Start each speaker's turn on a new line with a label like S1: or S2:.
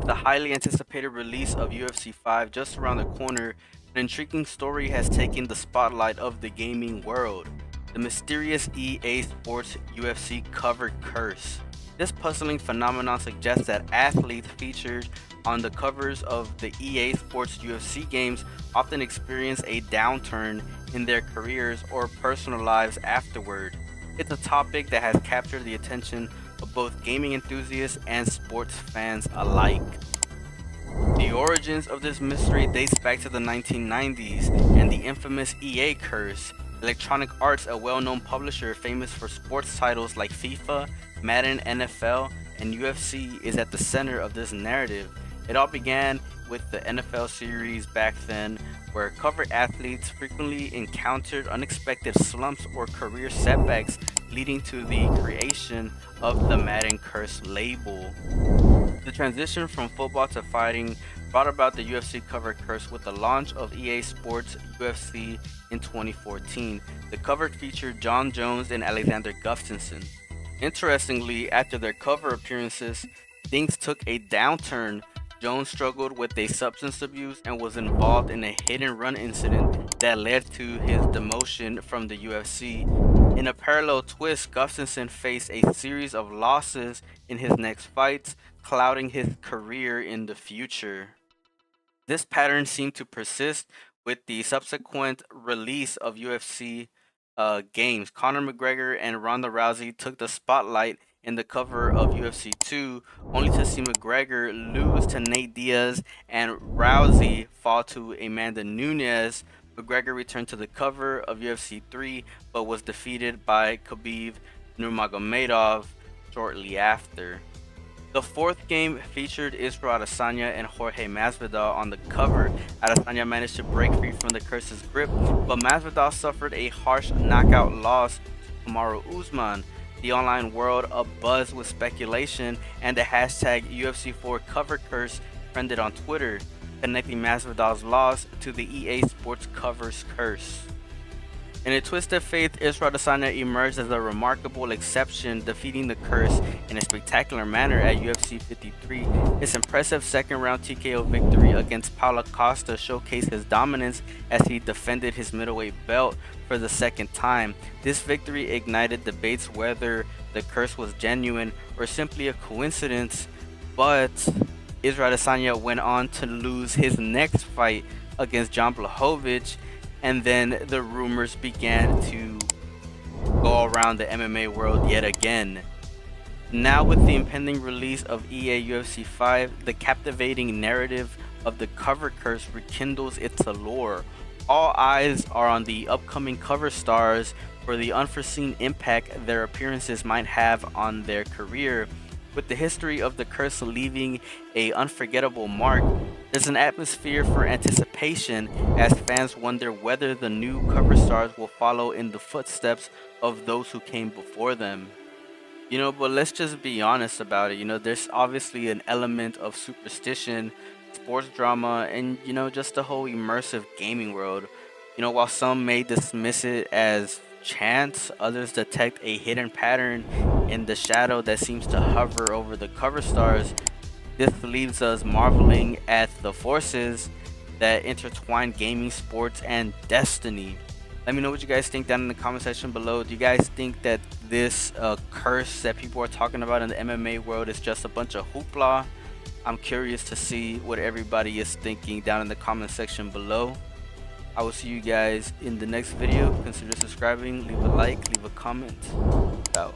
S1: With the highly anticipated release of UFC 5 just around the corner, an intriguing story has taken the spotlight of the gaming world. The mysterious EA Sports UFC cover curse. This puzzling phenomenon suggests that athletes featured on the covers of the EA Sports UFC games often experience a downturn in their careers or personal lives afterward. It's a topic that has captured the attention both gaming enthusiasts and sports fans alike. The origins of this mystery dates back to the 1990s and the infamous EA curse. Electronic Arts, a well-known publisher famous for sports titles like FIFA, Madden, NFL, and UFC, is at the center of this narrative. It all began with the NFL series back then, where cover athletes frequently encountered unexpected slumps or career setbacks, leading to the creation of the Madden Curse label. The transition from football to fighting brought about the UFC cover curse with the launch of EA Sports UFC in 2014. The cover featured Jon Jones and Alexander Gustafsson. Interestingly, after their cover appearances, things took a downturn Jones struggled with a substance abuse and was involved in a hit and run incident that led to his demotion from the UFC. In a parallel twist, Gustafsson faced a series of losses in his next fights, clouding his career in the future. This pattern seemed to persist with the subsequent release of UFC uh, games. Conor McGregor and Ronda Rousey took the spotlight in the cover of UFC 2, only to see McGregor lose to Nate Diaz and Rousey fall to Amanda Nunes. McGregor returned to the cover of UFC 3 but was defeated by Khabib Nurmagomedov shortly after. The fourth game featured Israel Adesanya and Jorge Masvidal on the cover. Adesanya managed to break free from the curse's grip, but Masvidal suffered a harsh knockout loss to Kamaru Usman the online world abuzz with speculation and the hashtag UFC4 cover curse trended on Twitter, connecting Masvidal's loss to the EA Sports covers curse. In a twist of fate, Israel Adesanya emerged as a remarkable exception, defeating the curse in a spectacular manner at UFC 53. His impressive second-round TKO victory against Paulo Costa showcased his dominance as he defended his middleweight belt for the second time. This victory ignited debates whether the curse was genuine or simply a coincidence, but Israel Adesanya went on to lose his next fight against John Blachowicz and then the rumors began to go around the MMA world yet again. Now with the impending release of EA UFC 5, the captivating narrative of the cover curse rekindles its allure. All eyes are on the upcoming cover stars for the unforeseen impact their appearances might have on their career. With the history of the curse leaving a unforgettable mark, there's an atmosphere for anticipation as fans wonder whether the new cover stars will follow in the footsteps of those who came before them. You know, but let's just be honest about it. You know, there's obviously an element of superstition, sports drama, and, you know, just the whole immersive gaming world. You know, while some may dismiss it as chance, others detect a hidden pattern in the shadow that seems to hover over the cover stars. This leaves us marveling at the forces that intertwine gaming, sports, and destiny. Let me know what you guys think down in the comment section below. Do you guys think that this uh, curse that people are talking about in the MMA world is just a bunch of hoopla? I'm curious to see what everybody is thinking down in the comment section below. I will see you guys in the next video. Consider subscribing, leave a like, leave a comment. Out.